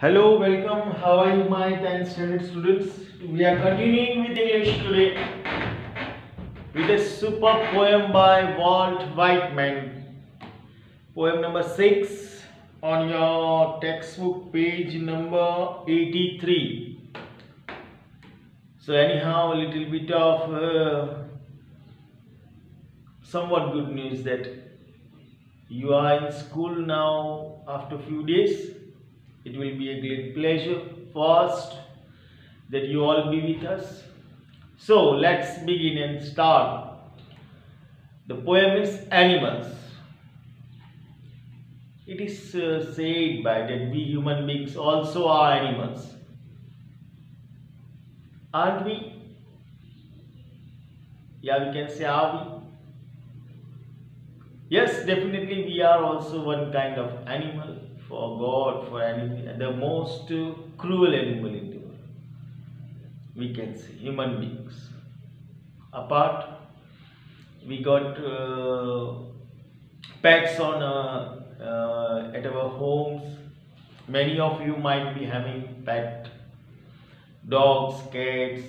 Hello, welcome. How are you, my 10th standard students? We are continuing with English today with a super poem by Walt Whitman. Poem number 6 on your textbook, page number 83. So, anyhow, a little bit of uh, somewhat good news that you are in school now after few days it will be a great pleasure first that you all be with us. So let's begin and start. The poem is Animals. It is uh, said by that we human beings also are animals. Aren't we? Yeah, we can say are we? Yes, definitely we are also one kind of animal for God, for any the most cruel animal in the world. We can say human beings. Apart, we got uh, pets on uh, uh, at our homes. Many of you might be having pet dogs, cats.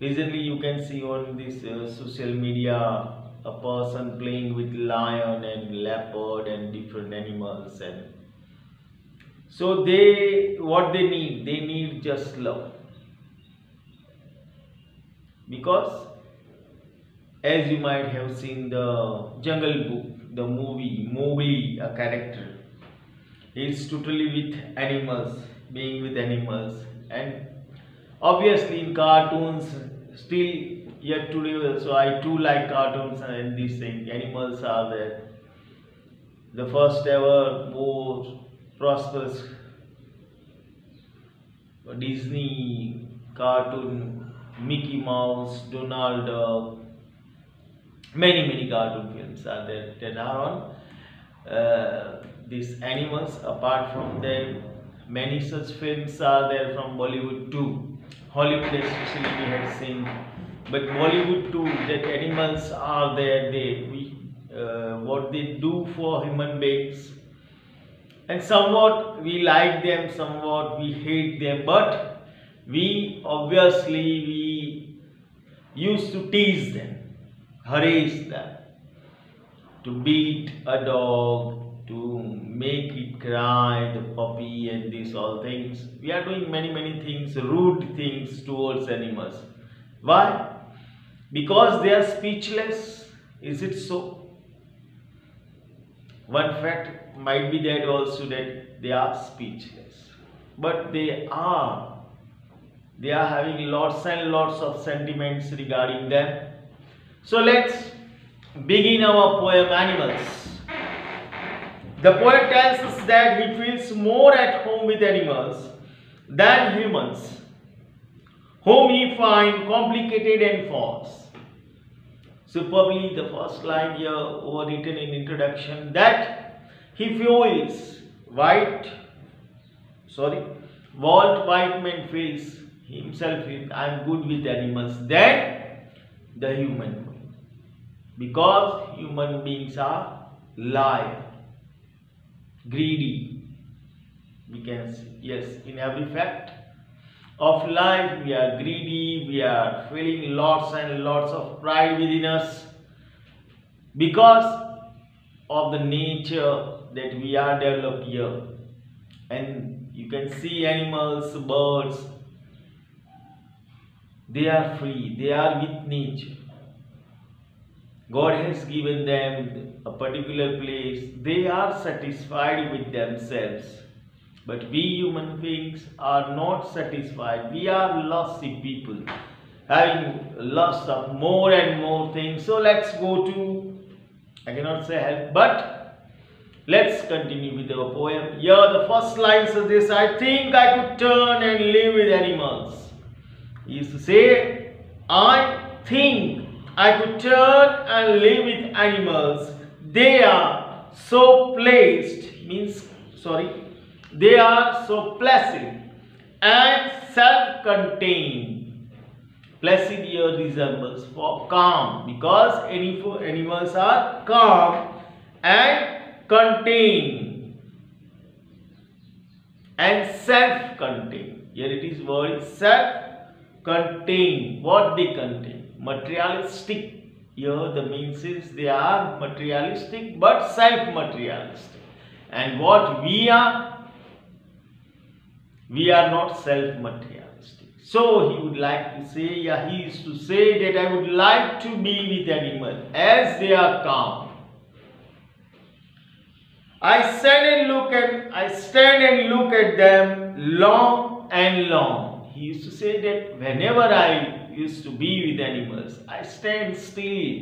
Recently, you can see on this uh, social media a person playing with lion and leopard and different animals and so they what they need? They need just love. Because as you might have seen the jungle book the movie Mowgli a character is totally with animals being with animals. And obviously in cartoons still yet today so I too like cartoons and these things. Animals are there. The first ever more prosperous Disney cartoon, Mickey Mouse, Donald Duck, many many cartoon films are there that are on uh, these animals. Apart from them, many such films are there from Bollywood too. Hollywood especially we had seen but Bollywood too, that animals are there, they we uh, what they do for human beings, and somewhat we like them, somewhat we hate them, but we obviously we used to tease them, harass them, to beat a dog, to make it cry, the puppy, and these all things. We are doing many many things, rude things towards animals. Why? Because they are speechless. Is it so? One fact might be that also that they are speechless. But they are. They are having lots and lots of sentiments regarding them. So let's begin our poem Animals. The poet tells us that he feels more at home with animals than humans whom he finds complicated and false. Superbly, the first line here overwritten in introduction that he feels white, sorry, Walt Whitman feels himself I am good with animals than the human being. Because human beings are liar, greedy. We can see, yes, in every fact of life. We are greedy. We are feeling lots and lots of pride within us. Because of the nature that we are developed here. And you can see animals birds. They are free. They are with nature. God has given them a particular place. They are satisfied with themselves but we human beings are not satisfied. We are lusty people, having lust of more and more things. So let's go to, I cannot say help, but let's continue with our poem. Here the first line says this, I think I could turn and live with animals. He used to say, I think I could turn and live with animals. They are so placed, means, sorry, they are so placid and self-contained. Placid here resembles for calm because animals are calm and contained. and self-contained. Here it is word self-contained. What they contain? Materialistic. Here the means is they are materialistic but self-materialistic. And what we are? We are not self-materialistic. So he would like to say, yeah, he used to say that I would like to be with animals as they are calm I stand and look at I stand and look at them long and long. He used to say that whenever I used to be with animals, I stand still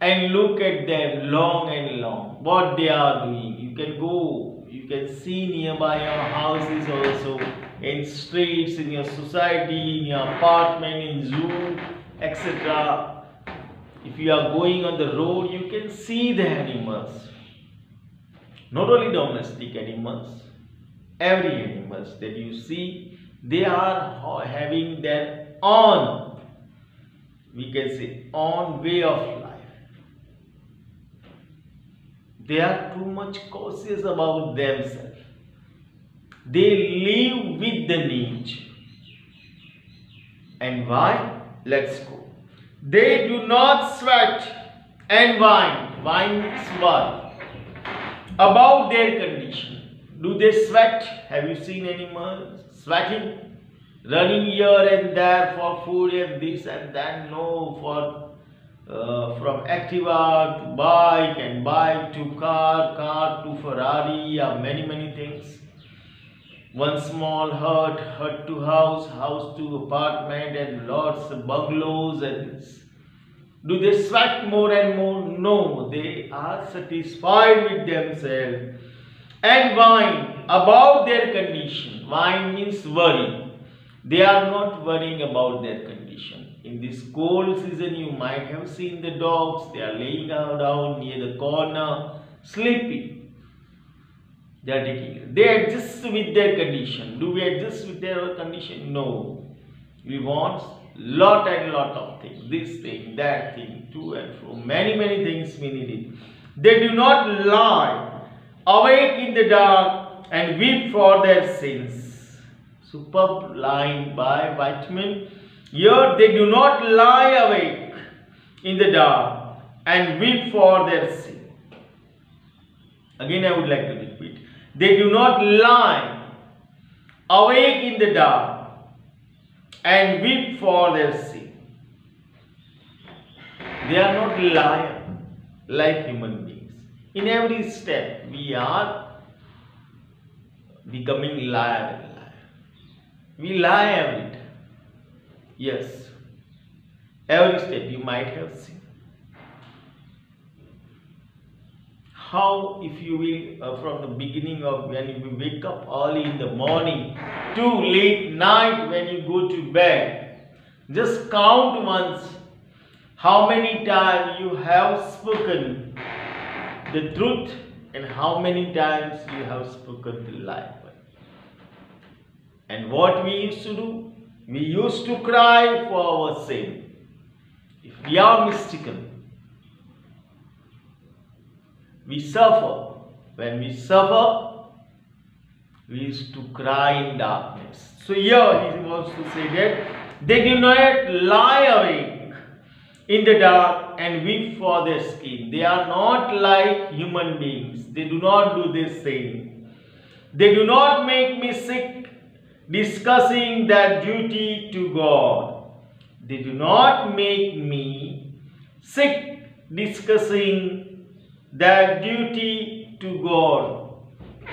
and look at them long and long. What they are doing. You can go, can see nearby your houses also, in streets, in your society, in your apartment, in zoo, etc. If you are going on the road, you can see the animals not only domestic animals, every animals that you see, they are having their own, we can say, own way of life. They are too much cautious about themselves. They live with the nature. And why? Let's go. They do not sweat and whine. Whine is what? about their condition. Do they sweat? Have you seen animals sweating? Running here and there for food and this and that? No, for uh, from Activa to bike and bike to car, car to Ferrari, yeah, many many things. One small hut, hut to house, house to apartment and lots of bungalows and do they sweat more and more? No, they are satisfied with themselves and whine about their condition. Whine means worry. They are not worrying about their condition. In this cold season, you might have seen the dogs. They are laying down near the corner, sleeping. They are taking. They adjust with their condition. Do we adjust with their condition? No. We want lot and lot of things this thing that thing to and fro many many things we need it they do not lie awake in the dark and weep for their sins superb line by Whitman here they do not lie awake in the dark and weep for their sin again I would like to repeat they do not lie awake in the dark and weep for their sin. They are not liars like human beings. In every step, we are becoming liar liar. We lie every time. Yes. Every step you might have seen. how if you will uh, from the beginning of when you wake up early in the morning to late night when you go to bed just count once how many times you have spoken the truth and how many times you have spoken the lie and what we used to do we used to cry for our sin if we are mistaken we suffer. When we suffer, we used to cry in darkness. So here he wants to say that they do not lie awake in the dark and weep for their skin. They are not like human beings. They do not do this thing. They do not make me sick discussing their duty to God. They do not make me sick discussing their duty to God.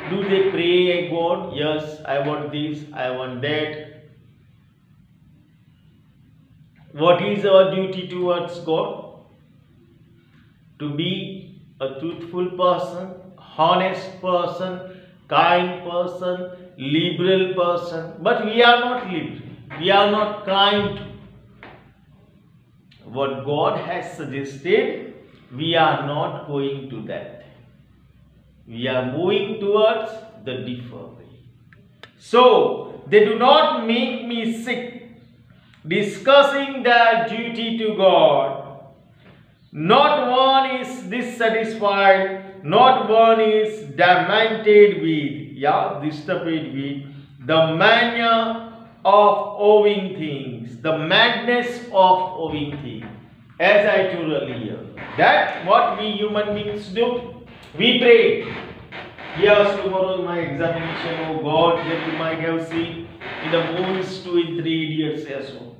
Do they pray a God? Yes, I want this, I want that. What is our duty towards God? To be a truthful person, honest person, kind person, liberal person. But we are not liberal. We are not kind. What God has suggested we are not going to that. We are moving towards the differ way. So, they do not make me sick discussing their duty to God. Not one is dissatisfied not one is demented with, yeah, disturbed with the mania of owing things, the madness of owing things. As I told earlier, that what we human beings do, we pray. Yes, tomorrow my examination, oh God, that you might have seen in the movies two in three idiots as well.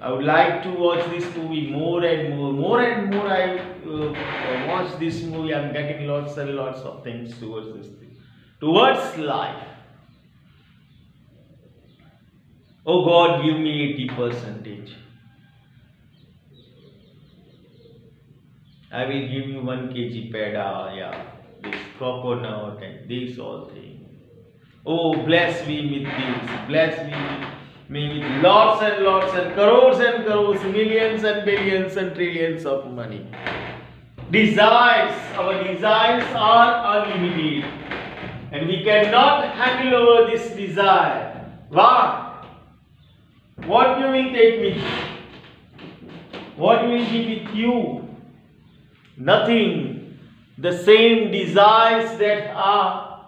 I would like to watch this movie more and more. More and more I uh, watch this movie, I'm getting lots and lots of things towards this thing. Towards life. Oh God, give me 80 percentage. I will give you 1 kg peda, yeah, this coconut and this all thing. Oh, bless me with this, bless me with with lots and lots and crores and crores, millions and billions and trillions of money. Desires, our desires are unlimited and we cannot handle over this desire. Why? What you will take me? What will be with you? Nothing. The same desires that are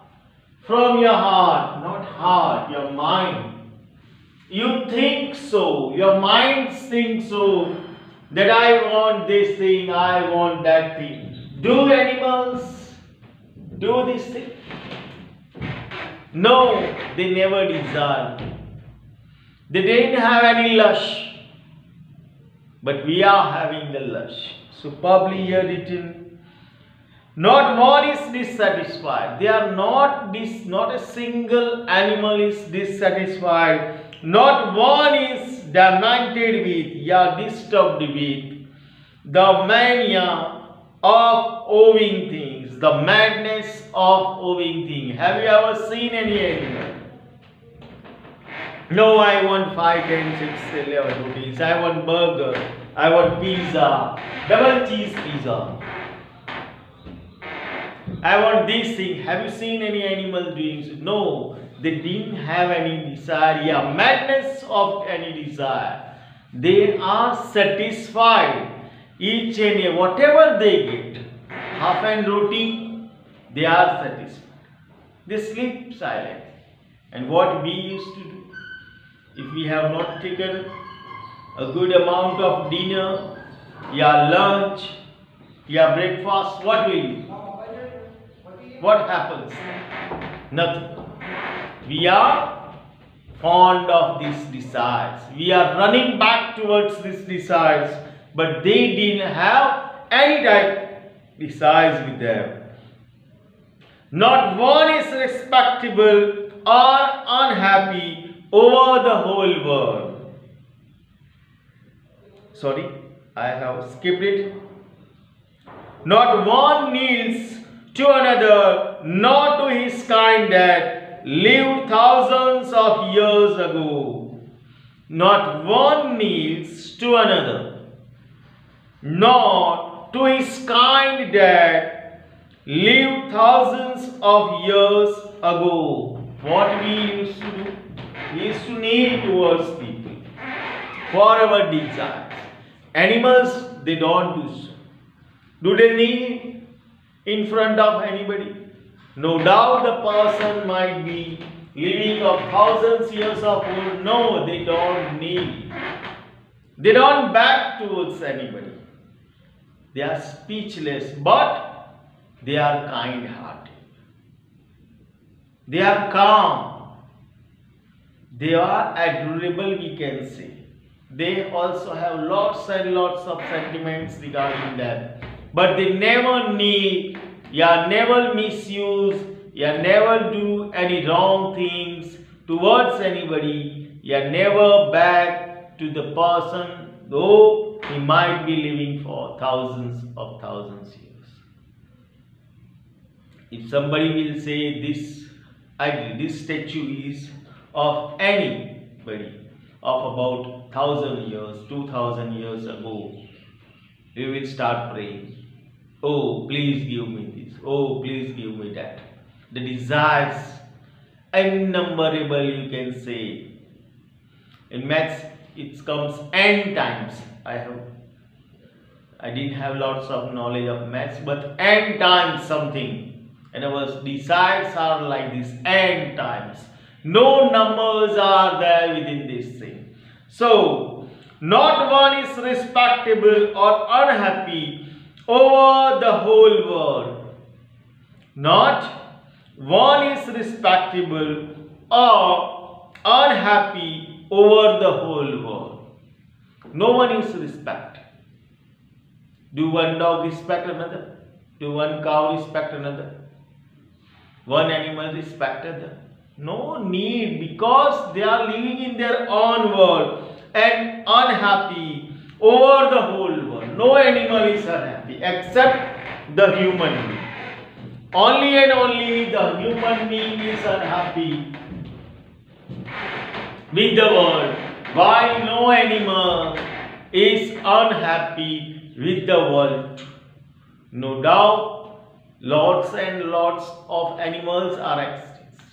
from your heart, not heart, your mind you think so, your mind thinks so, that I want this thing, I want that thing. Do animals do this thing? No, they never desire. They didn't have any lush. But we are having the lush. Superbly here written. Not one is dissatisfied. They are not this not a single animal is dissatisfied not one is demented with, yeah, disturbed with the mania of owing things, the madness of owing things. Have you ever seen any animal? No, I want 5, 10, 6, 11 rupees. I want burger. I want pizza. Double cheese pizza. I want this thing. Have you seen any animal doing so? No. They didn't have any desire, yeah, madness of any desire. They are satisfied each and every, whatever they get, half and roti, they are satisfied. They sleep silent. And what we used to do, if we have not taken a good amount of dinner, yeah, lunch, yeah, breakfast, what will you? What happens? Nothing. We are fond of these desires. We are running back towards these desires, but they didn't have any type desires with them. Not one is respectable or unhappy over the whole world. Sorry, I have skipped it. Not one kneels to another, nor to his kind that lived thousands of years ago. Not one kneels to another, nor to his kind that lived thousands of years ago. What we used to do? We used to kneel towards people for our desires. Animals, they don't do so. Do they kneel in front of anybody? No doubt the person might be living of thousands years of old. No, they don't need. They don't back towards anybody. They are speechless, but they are kind-hearted. They are calm. They are adorable, we can say. They also have lots and lots of sentiments regarding them. But they never need you never misuse, you never do any wrong things towards anybody, you never back to the person though he might be living for thousands of thousands years. If somebody will say this idol, this statue is of anybody of about thousand years, two thousand years ago, we will start praying. Oh, please give me this. Oh, please give me that. The desires, innumerable you can say. In maths, it comes n times. I have I didn't have lots of knowledge of maths, but n times something. And our decides are like this n times. No numbers are there within this thing. So, not one is respectable or unhappy over the whole world. Not one is respectable or unhappy over the whole world. No one is respect. Do one dog respect another? Do one cow respect another? One animal respect another? No need because they are living in their own world and unhappy over the whole. No animal is unhappy except the human being. Only and only the human being is unhappy with the world Why no animal is unhappy with the world. No doubt, lots and lots of animals are extinct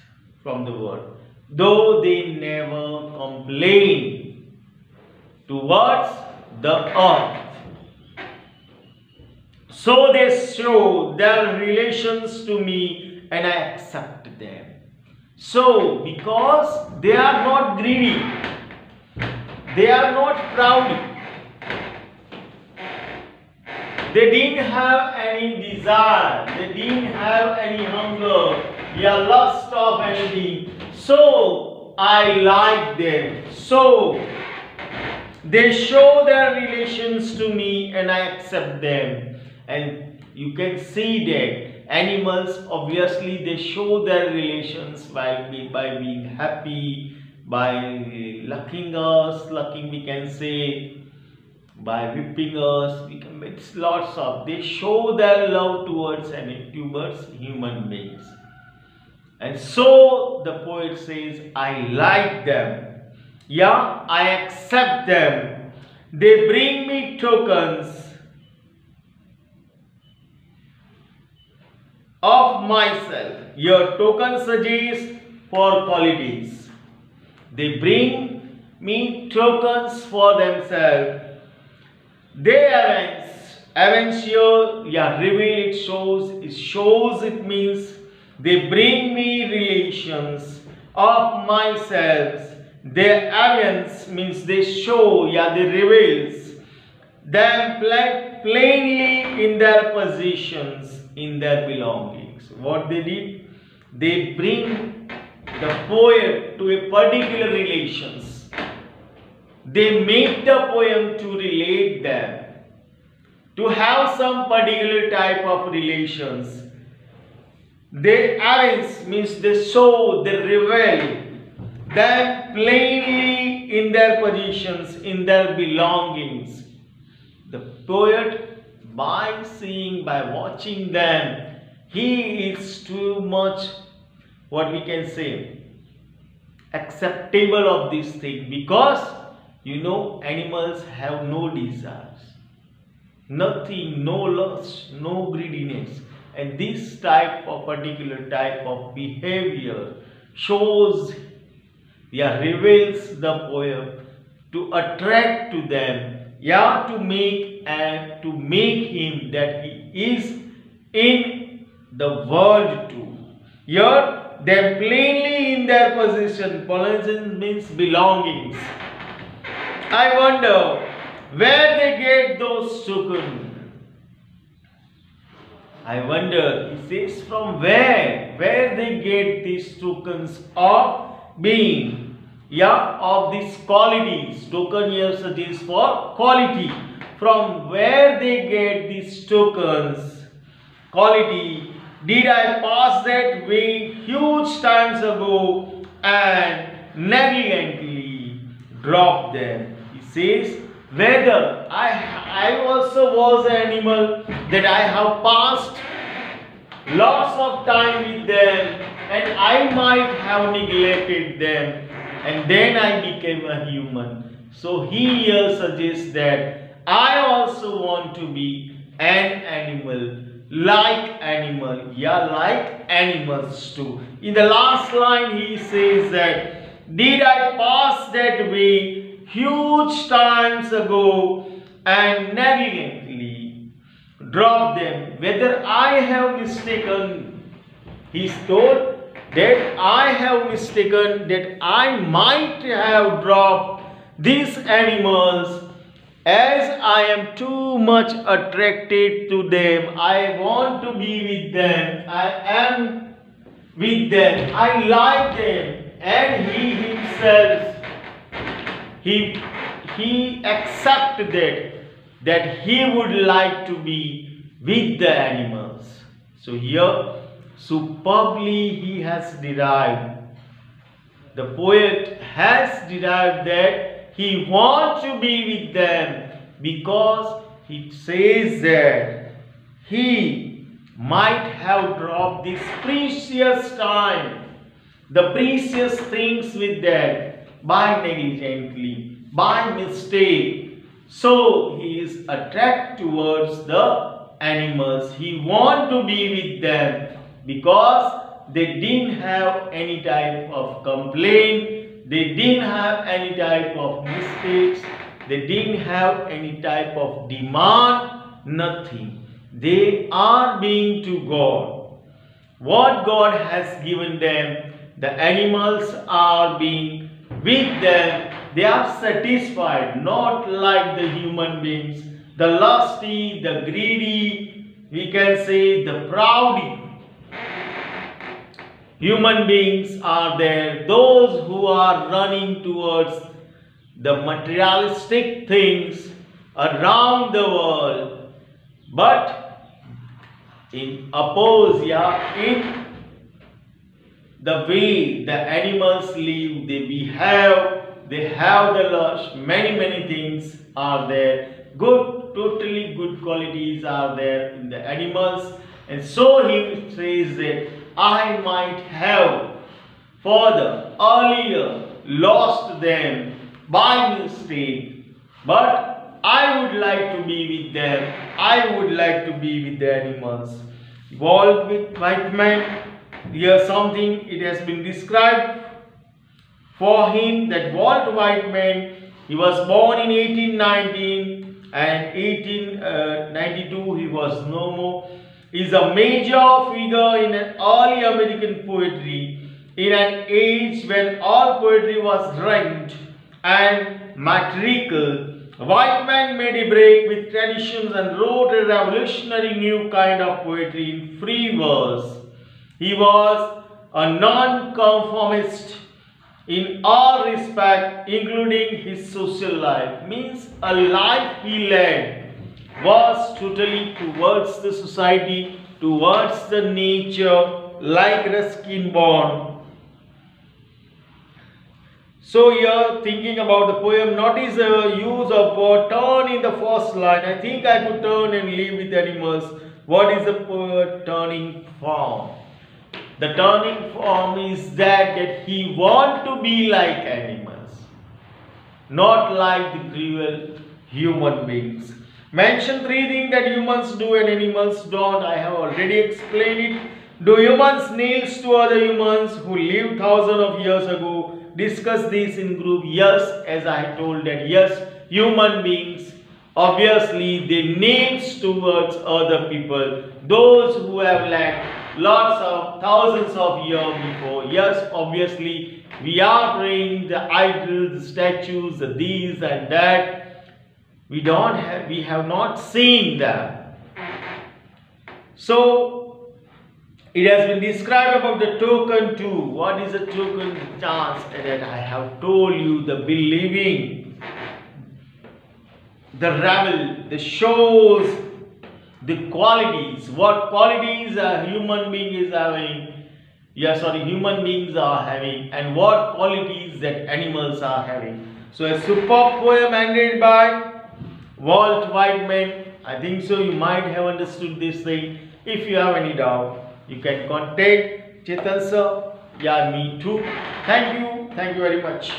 from the world, though they never complain towards the earth. So they show their relations to me and I accept them. So, because they are not greedy, they are not proud, they didn't have any desire, they didn't have any hunger, yeah, lust of anything. So, I like them. So, they show their relations to me and I accept them. And you can see that animals obviously they show their relations by, by being happy, by lucking us, lucking we can say, by whipping us, we can it's lots of they show their love towards and towards human beings. And so the poet says, I like them. Yeah, I accept them. They bring me tokens of myself. Your token suggests for qualities. They bring me tokens for themselves. They avenge. Avenge here, yeah, reveal it shows, it shows it means they bring me relations of myself. Their avenge means they show, yeah, they reveals them plainly in their positions in their belongings. What they did? They bring the poet to a particular relations. They make the poem to relate them, to have some particular type of relations. They arrange means they show, they reveal them plainly in their positions, in their belongings. The poet by seeing, by watching them, he is too much, what we can say, acceptable of this thing because you know animals have no desires, nothing, no lust, no greediness. And this type of particular type of behavior shows, yeah, reveals the poem to attract to them yeah to make and to make him that he is in the world too. Here they plainly in their position. Position means belongings. I wonder where they get those tokens I wonder, he says from where, where they get these tokens of being yeah of these qualities token here suggests for quality. From where they get these tokens? Quality. Did i pass that way huge times ago and negligently drop them? He says whether i i also was an animal that i have passed lots of time with them and i might have neglected them and then I became a human. So he here suggests that I also want to be an animal, like animal, yeah, like animals too. In the last line he says that, did I pass that way huge times ago and negligently drop them. Whether I have mistaken, he's told that I have mistaken that I might have dropped these animals as I am too much attracted to them. I want to be with them. I am with them. I like them. And he himself, he, he accepted that, that he would like to be with the animals. So here superbly he has derived. The poet has derived that he wants to be with them because he says that he might have dropped this precious time, the precious things with them by negligently, by mistake. So he is attracted towards the animals. He want to be with them because they didn't have any type of complaint, they didn't have any type of mistakes, they didn't have any type of demand, nothing. They are being to God. What God has given them, the animals are being with them. They are satisfied, not like the human beings, the lusty, the greedy, we can say the proud human beings are there, those who are running towards the materialistic things around the world, but in oppose, yeah, in the way the animals live, they behave, they have the lust, many, many things are there. Good, totally good qualities are there in the animals. And so he says that I might have further earlier lost them by mistake, but I would like to be with them. I would like to be with the animals. Walt Whitman, here something it has been described for him that Walt Whitman, he was born in 1819 and 1892 uh, he was no more is a major figure in early American poetry in an age when all poetry was ranked and metrical. Whitman made a break with traditions and wrote a revolutionary new kind of poetry in free verse. He was a non-conformist in all respect including his social life means a life he led was totally towards the society, towards the nature, like Ruskin Bond. So you're thinking about the poem, notice the use of word turn in the first line. I think I could turn and live with animals. What is the poet turning form? The turning form is that, that he want to be like animals, not like the cruel human beings. Mention three things that humans do and animals don't. I have already explained it. Do humans nails to other humans who lived thousands of years ago? Discuss this in group. Yes, as I told that yes, human beings obviously they names towards other people. Those who have lived lots of thousands of years before. Yes, obviously we are praying the idols, the statues, the these and that we don't have we have not seen them. So it has been described about the token too. What is a token chance? That i have told you the believing. The revel the shows the qualities. What qualities a human being is having? Yeah sorry human beings are having. And what qualities that animals are having. So a superb poem ended by Walt Whitman. I think so you might have understood this thing. If you have any doubt, you can contact Chetan sir. Yeah, me too. Thank you. Thank you very much.